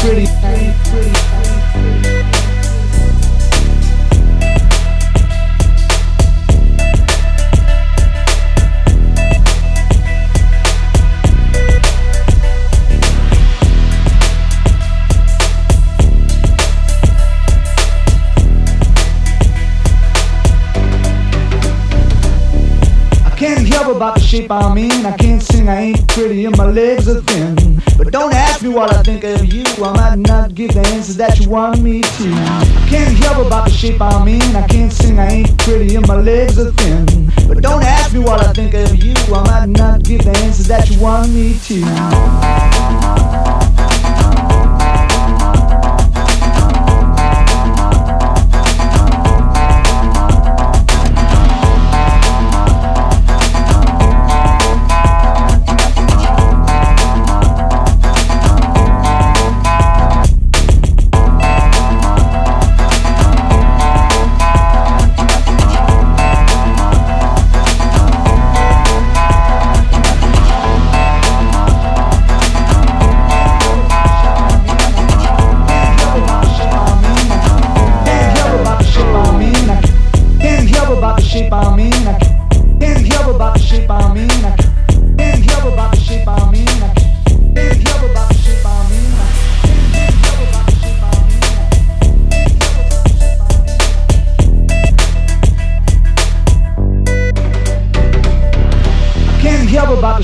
pretty, pretty, pretty. Help about the shape I'm in. I can't sing, I ain't pretty, and my legs are thin. But don't ask me what I think of you. I might not give the answers that you want me to. Can't help about the shape I'm in. I can't sing, I ain't pretty, and my legs are thin. But don't ask me what I think of you. I might not give the answers that you want me to.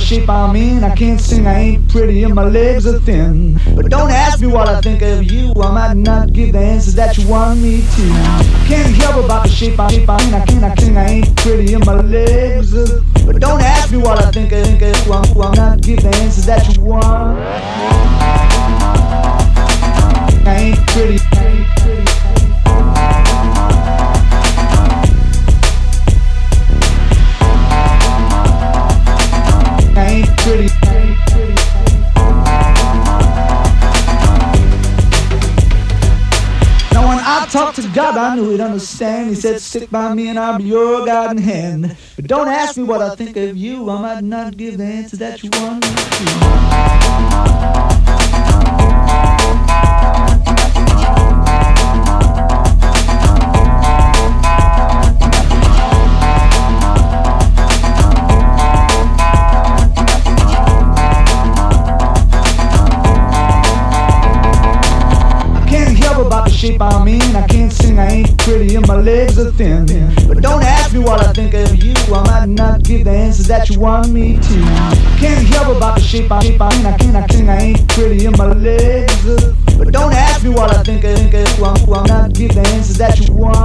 Shape I'm in. I can't sing, I ain't pretty, and my legs are thin. But don't ask me what I think of you. I might not give the answers that you want me to. Can't help about the shape I'm in. I can't, sing, I ain't pretty, and my legs are. thin. But don't ask me what I think of you. I'm not give the answers that you want. Talk to God, I knew He'd understand. He said, "Stick by me, and I'll be your guiding hand." But don't ask me what I think of you. I might not give the answer that you want help about the shape I'm in. I can't sing, I ain't pretty, and my legs are thin. But don't ask me what I think of you. I might not give the answers that you want me to. Can't help about the shape I'm in. I can't, sing, I ain't pretty, and my legs are. But don't ask me what I think of you. I'm, I'm not give the answers that you want.